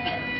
Amen.